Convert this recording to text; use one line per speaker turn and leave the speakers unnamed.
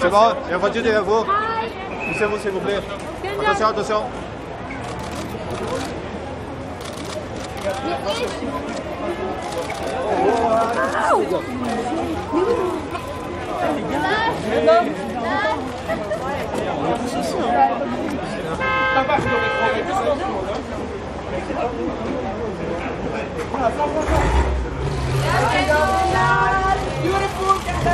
C'est bon, la voiture derrière vous. Poussez-vous s'il vous plaît. Attention, attention.
Wow.